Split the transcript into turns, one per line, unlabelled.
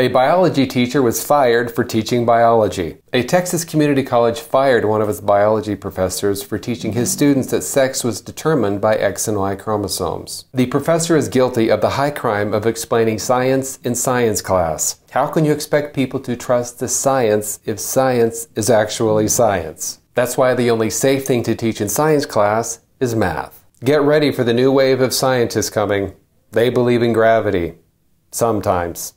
A biology teacher was fired for teaching biology. A Texas community college fired one of its biology professors for teaching his students that sex was determined by X and Y chromosomes. The professor is guilty of the high crime of explaining science in science class. How can you expect people to trust the science if science is actually science? That's why the only safe thing to teach in science class is math. Get ready for the new wave of scientists coming. They believe in gravity. Sometimes.